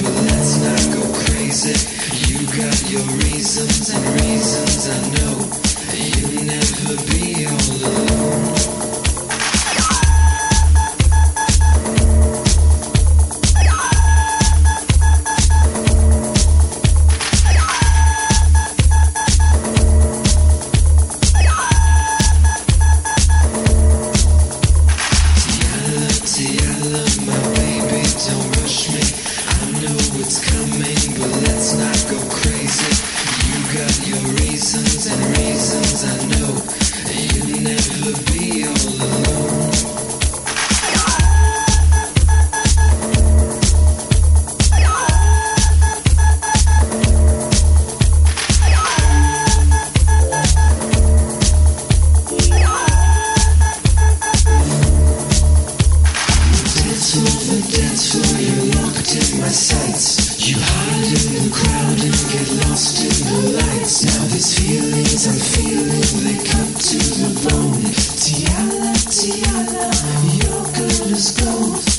but let's not go crazy. You got your reasons and reasons I know. You'll never be all alone. Hide in the crowd and get lost in the lights. Now these feelings I'm feeling, they cut to the bone. Tiala, Tiala, you're good as gold.